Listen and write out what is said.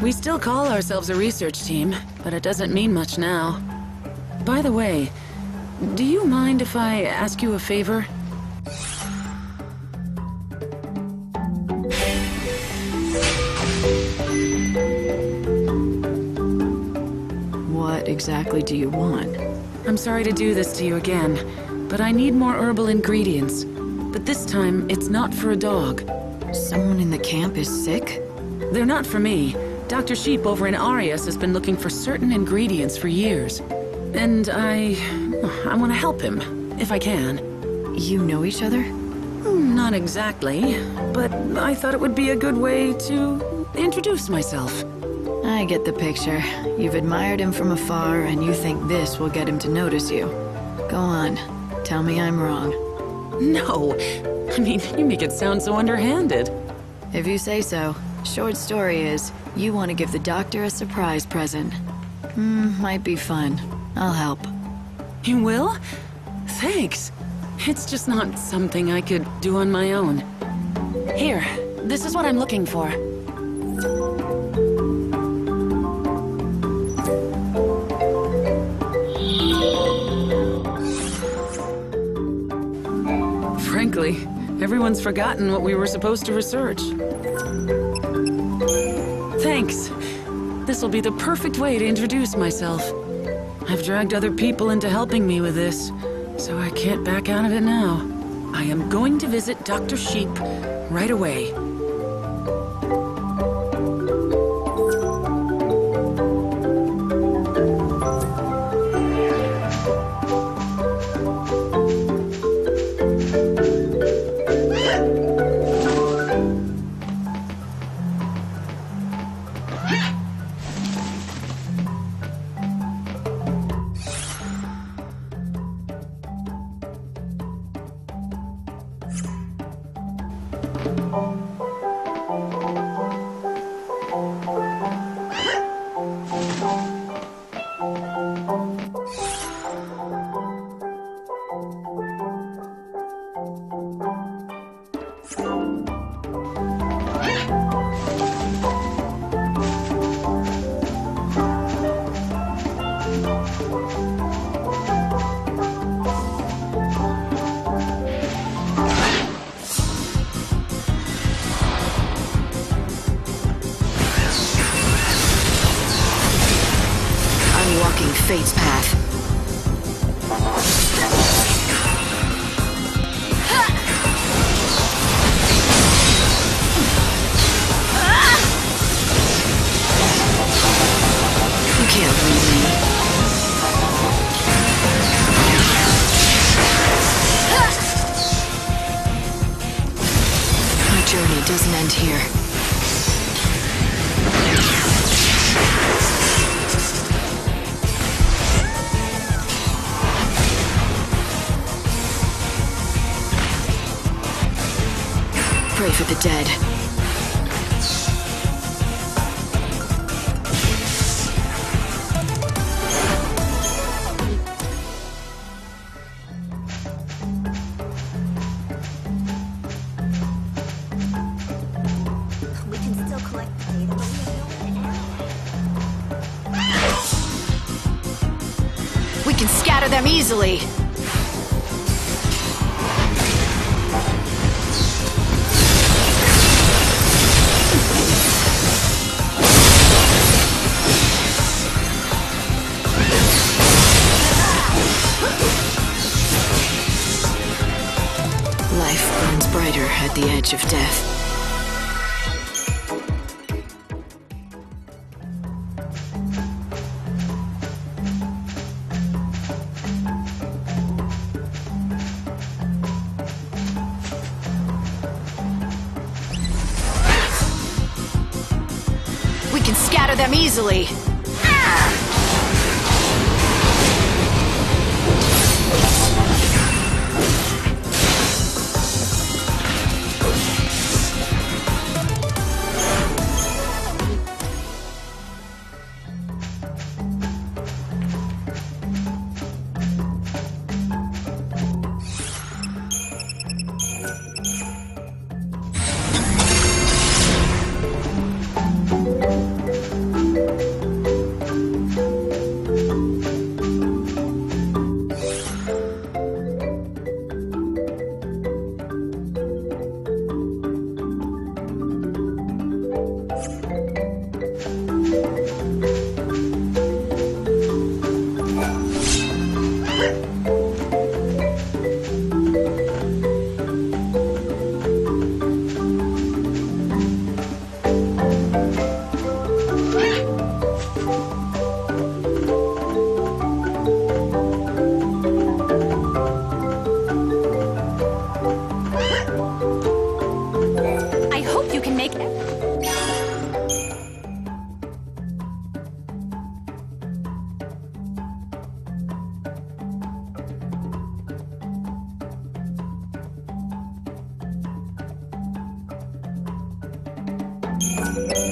We still call ourselves a research team, but it doesn't mean much now. By the way, do you mind if I ask you a favor? What exactly do you want? I'm sorry to do this to you again, but I need more herbal ingredients. But this time, it's not for a dog. Someone in the camp is sick? They're not for me. Dr. Sheep over in Arias has been looking for certain ingredients for years. And I... I want to help him, if I can. You know each other? Hmm, not exactly, but I thought it would be a good way to introduce myself. I get the picture. You've admired him from afar, and you think this will get him to notice you. Go on. Tell me I'm wrong. No, I mean, you make it sound so underhanded. If you say so. Short story is, you want to give the doctor a surprise present. Hmm, might be fun. I'll help. You will? Thanks. It's just not something I could do on my own. Here, this is what I'm looking for. Frankly, everyone's forgotten what we were supposed to research. Thanks. This will be the perfect way to introduce myself. I've dragged other people into helping me with this, so I can't back out of it now. I am going to visit Dr. Sheep right away. Fate's path. For the dead. We can still collect the data, but we have no We can scatter them easily. Of death. We can scatter them easily. Ah! Bye.